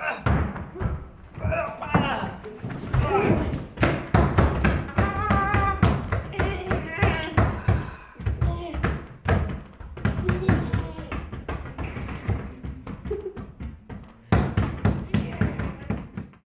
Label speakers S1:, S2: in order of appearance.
S1: Ah.